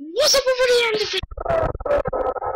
What's up, everybody? I'm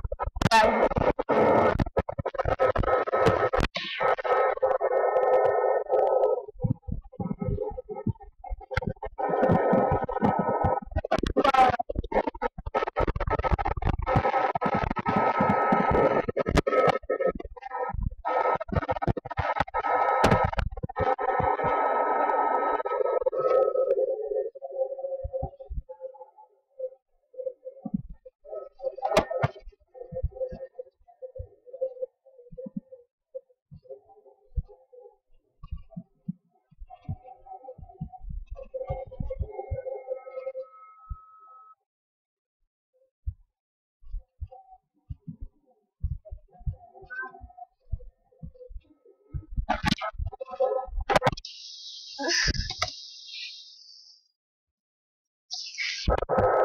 Thanks.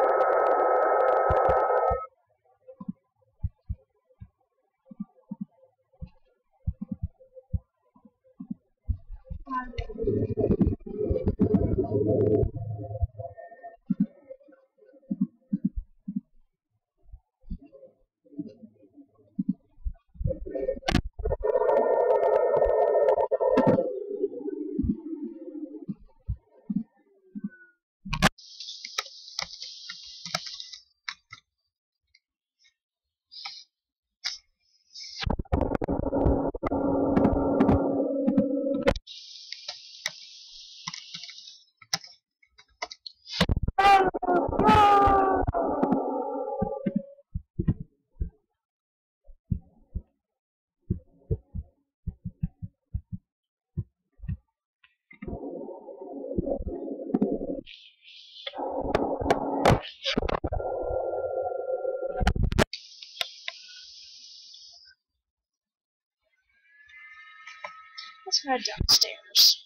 Head downstairs.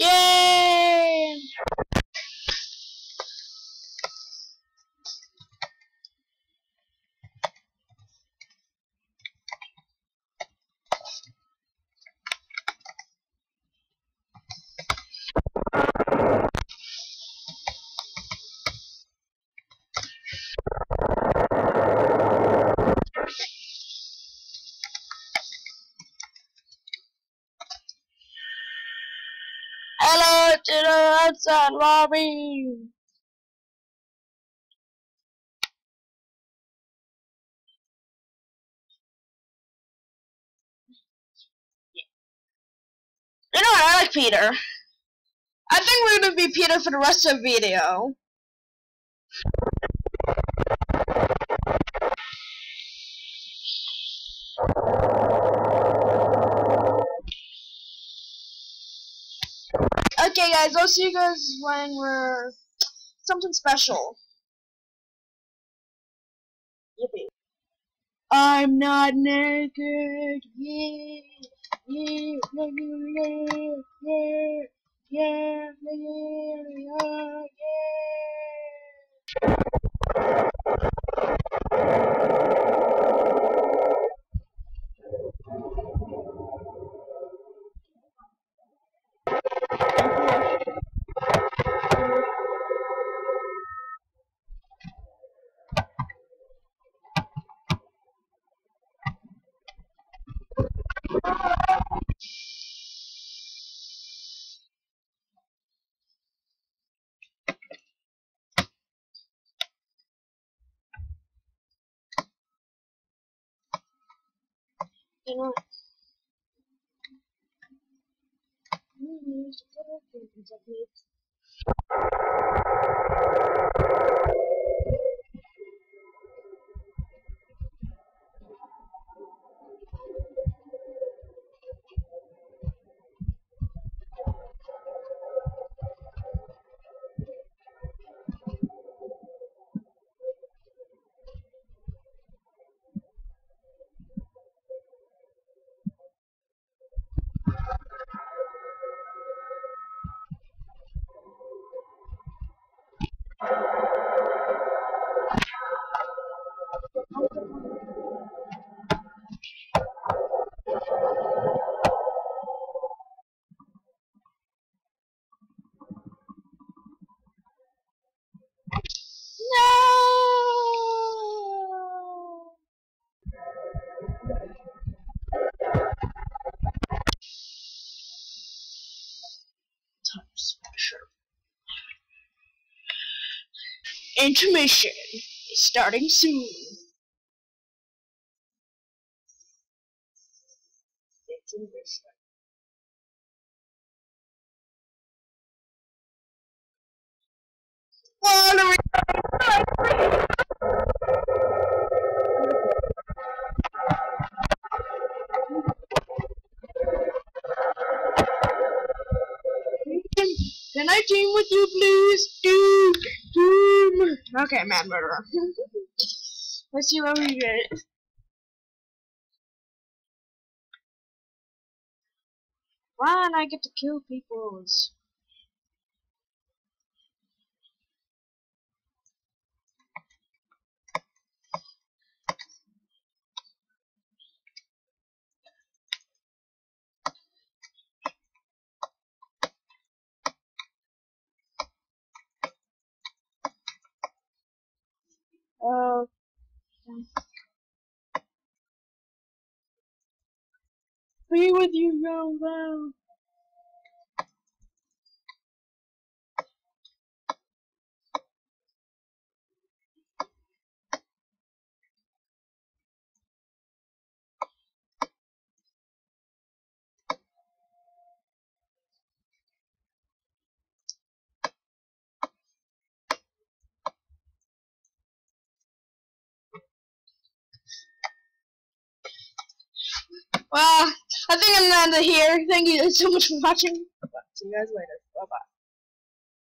Yay! To the outside lobby. You know what? I like Peter. I think we're gonna be Peter for the rest of the video. Okay, guys, I'll see you guys when we're something special. Yippee. I'm not naked. Yeah, yeah, yeah, yeah, yeah, yeah, yeah, yeah. yeah. know. We. Intermission is starting soon. Intermission. Can I team with you, please? Team. Okay, man murderer. Let's see what we get. Why don't I get to kill people? Uh, be with you, young man. Well, I think I'm of here. Thank you so much for watching. See you guys later. Bye bye.